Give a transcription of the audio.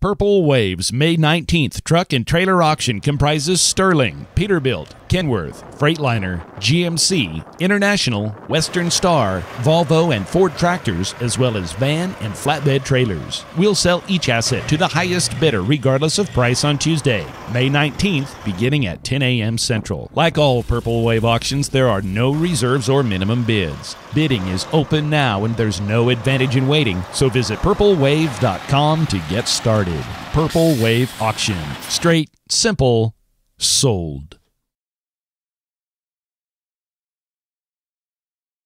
Purple Waves May 19th truck and trailer auction comprises Sterling, Peterbilt, Kenworth, Freightliner, GMC, International, Western Star, Volvo, and Ford tractors, as well as van and flatbed trailers. We'll sell each asset to the highest bidder regardless of price on Tuesday, May 19th, beginning at 10 a.m. Central. Like all Purple Wave auctions, there are no reserves or minimum bids. Bidding is open now and there's no advantage in waiting, so visit purplewave.com to get started. Purple Wave Auction. Straight, simple, sold.